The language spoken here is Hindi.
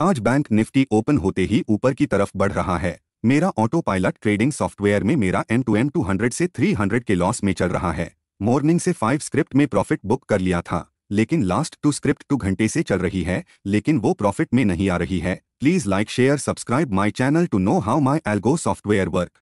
आज बैंक निफ्टी ओपन होते ही ऊपर की तरफ़ बढ़ रहा है। मेरा ऑटो पायलट ट्रेडिंग सॉफ्टवेयर में मेरा एन टू एन टू हंड्रेड से थ्री हंड्रेड के लॉस में चल रहा है। मॉर्निंग से फाइव स्क्रिप्ट में प्रॉफिट बुक कर लिया था, लेकिन लास्ट टू स्क्रिप्ट टू घंटे से चल रही है, लेकिन वो प्रॉफिट में नहीं आ रही है। Please like share subscribe my channel to know how my algo software work